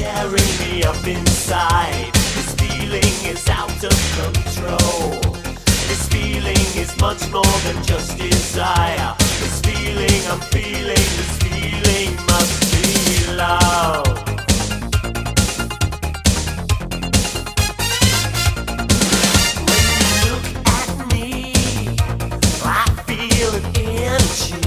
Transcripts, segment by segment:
tearing me up inside. This feeling is out of control. This feeling is much more than just desire. This feeling I'm feeling, this feeling must be love. When you look at me, I feel an energy.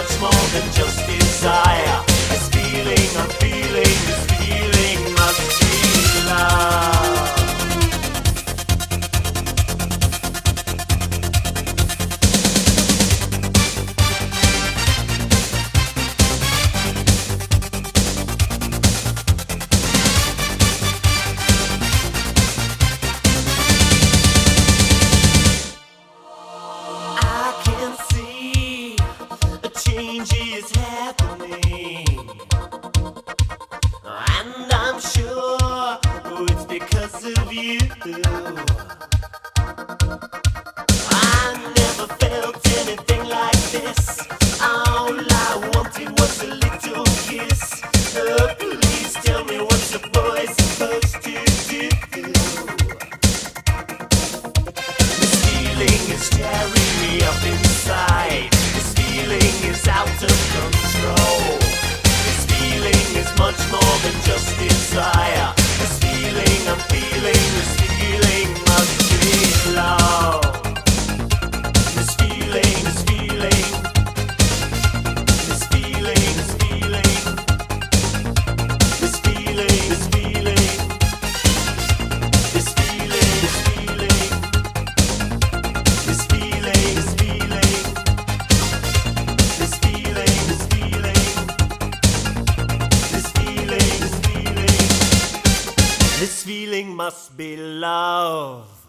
Much more than just change is happening, and I'm sure oh, it's because of you. I never felt anything like this. All I wanted was a little kiss. Oh, please tell me what's a boy supposed to do? This feeling is tearing me up is out this feeling must be love.